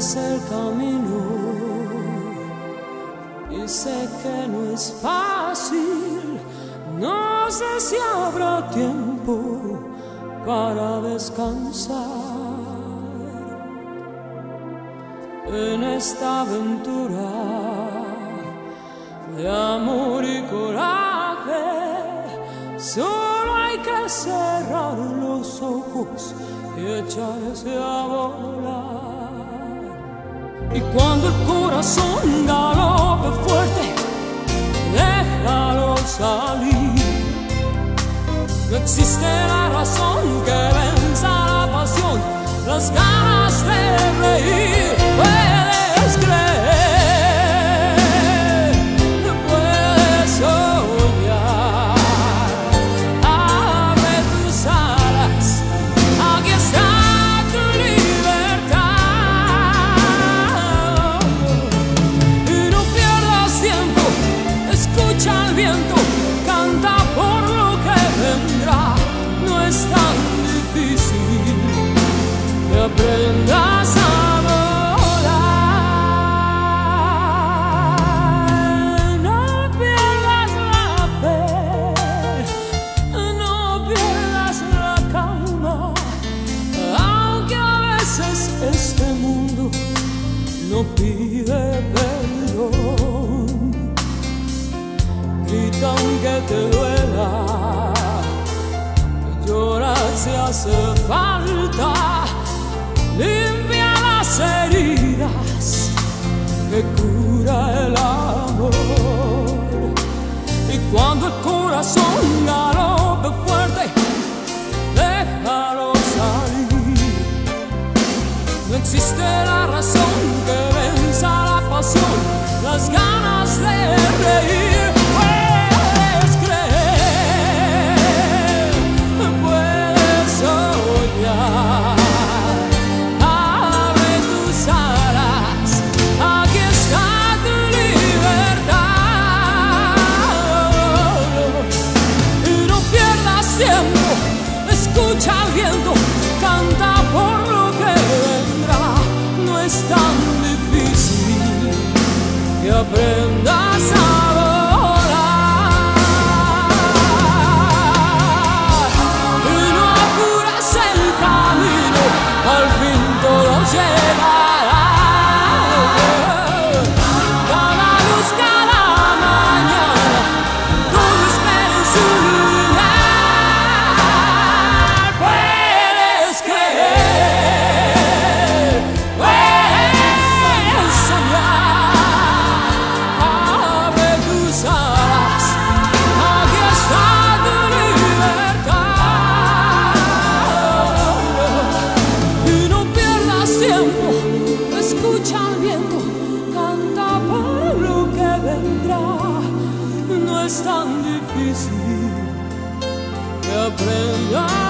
es el camino y sé que no es fácil, no sé si habrá tiempo para descansar en esta aventura de amor y coraje. Solo hay que cerrar los ojos y echarse a volar. Y cuando el corazón galope fuerte, déjalo salir. No existe la razón que venza la pasión, las ganas de reír. No es tan difícil que aprendas a volar. No pierdas la fe, no pierdas la calma, aunque a veces este mundo no pide perdón. Grita aunque te si hace falta, limpia las heridas que cura el amor. Y cuando el corazón galope fuerte, déjalo salir. No existe la razón que venza la pasión, las ganas el viento, canta por lo que vendrá. No es tan difícil que aprendas a No es tan difícil que aprendas